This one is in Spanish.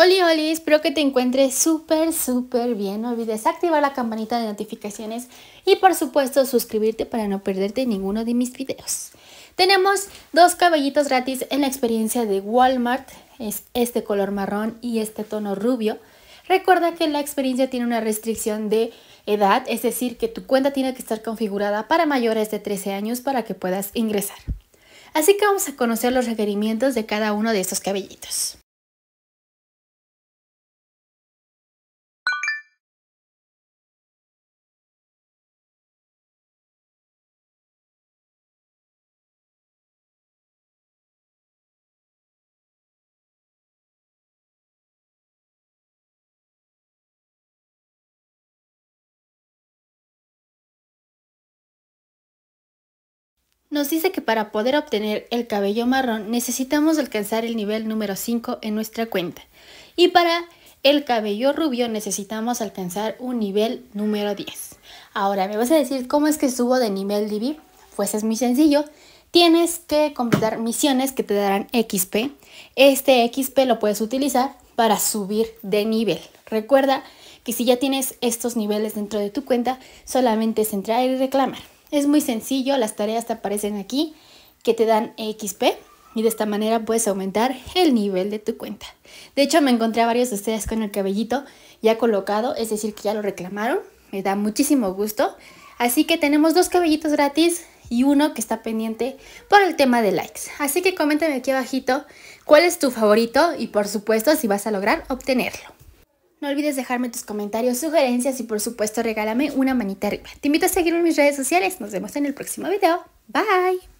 Oli, oli, espero que te encuentres súper, súper bien. No olvides activar la campanita de notificaciones y por supuesto suscribirte para no perderte ninguno de mis videos. Tenemos dos cabellitos gratis en la experiencia de Walmart. Es este color marrón y este tono rubio. Recuerda que la experiencia tiene una restricción de edad, es decir, que tu cuenta tiene que estar configurada para mayores de 13 años para que puedas ingresar. Así que vamos a conocer los requerimientos de cada uno de estos cabellitos. Nos dice que para poder obtener el cabello marrón necesitamos alcanzar el nivel número 5 en nuestra cuenta. Y para el cabello rubio necesitamos alcanzar un nivel número 10. Ahora, me vas a decir cómo es que subo de nivel DB. Pues es muy sencillo. Tienes que completar misiones que te darán XP. Este XP lo puedes utilizar para subir de nivel. Recuerda que si ya tienes estos niveles dentro de tu cuenta, solamente es entrar y reclamar. Es muy sencillo, las tareas te aparecen aquí que te dan XP y de esta manera puedes aumentar el nivel de tu cuenta. De hecho, me encontré a varios de ustedes con el cabellito ya colocado, es decir, que ya lo reclamaron. Me da muchísimo gusto. Así que tenemos dos cabellitos gratis y uno que está pendiente por el tema de likes. Así que coméntame aquí abajito cuál es tu favorito y por supuesto si vas a lograr obtenerlo. No olvides dejarme tus comentarios, sugerencias y por supuesto regálame una manita arriba. Te invito a seguirme en mis redes sociales. Nos vemos en el próximo video. Bye.